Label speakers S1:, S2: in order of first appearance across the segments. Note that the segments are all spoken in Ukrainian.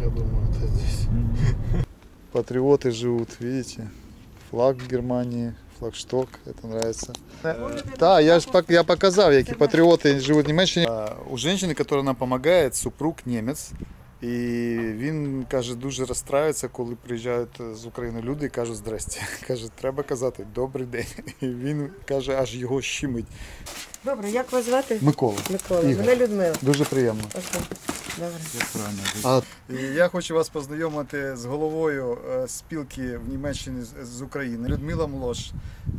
S1: Я думаю, это здесь. Патриоты живут, видите? Флаг в Германии, флагшток, это нравится. Да, я ж пок- я показал, які патріоти живуть в Німеччині. А, У жінки, яка нам допомагає, супруг німець. І він каже, дуже розстраюється, коли приїжджають з України люди і кажуть здрасте. Каже, треба казати добрий день. І він каже, аж його щемить.
S2: Добре, як вас звати?
S1: Микола.
S2: Микола.
S1: Ігор.
S2: Мене Людмила.
S1: Дуже приємно.
S2: Окей. Добре.
S1: А, я хочу вас познайомити з головою е, спілки в Німеччині з- України. Людмила Млош.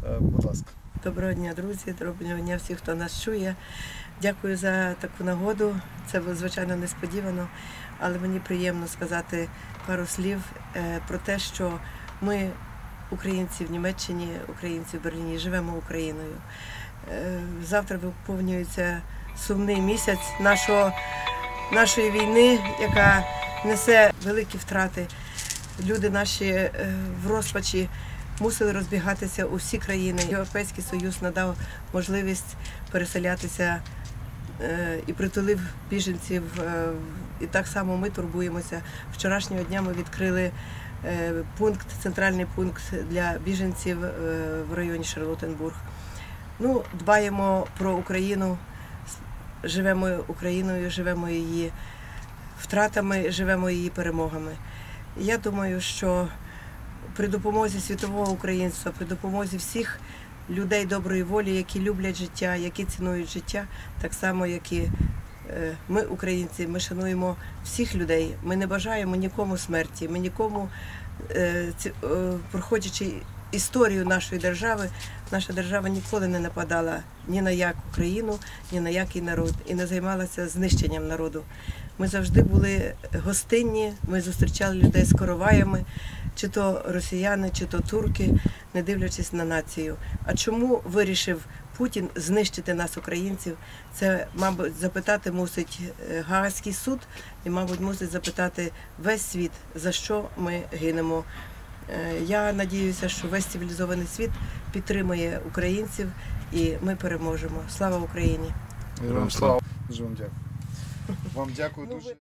S1: Е, Будь ласка.
S2: Доброго дня, друзі, доброго дня всіх, хто нас чує. Дякую за таку нагоду. Це було звичайно несподівано, але мені приємно сказати пару слів е, про те, що ми, українці в Німеччині, українці в Берліні, живемо Україною. Завтра виповнюється сумний місяць нашого, нашої війни, яка несе великі втрати. Люди наші е, в розпачі мусили розбігатися у всі країни. Європейський Союз надав можливість переселятися е, і притулив біженців. е, І так само ми турбуємося. Вчорашнього дня ми відкрили пункт, центральний пункт для біженців в районі Шарлотенбург. Ну, дбаємо про Україну, живемо Україною, живемо її втратами, живемо її перемогами. Я думаю, що при допомозі світового українства, при допомозі всіх людей доброї волі, які люблять життя, які цінують життя, так само, як і е, ми, українці, ми шануємо всіх людей. Ми не бажаємо нікому смерті. Ми нікому, е, е, проходячи історію нашої держави, наша держава ніколи не нападала ні на яку країну, ні на який народ і не займалася знищенням народу. Ми завжди були гостинні, ми зустрічали людей з короваями, чи то росіяни, чи то турки, не дивлячись на націю. А чому вирішив Путін знищити нас, українців? Це, мабуть, запитати мусить е, Гаазький суд, і, мабуть, мусить запитати весь світ, за що ми гинемо. Е, Я надіюся, що весь цивілізований світ підтримує українців і ми переможемо. Слава Україні!
S1: Героям слава. Дуже вам дякую. Вам дякую
S2: Ну,
S1: дуже.
S2: ви-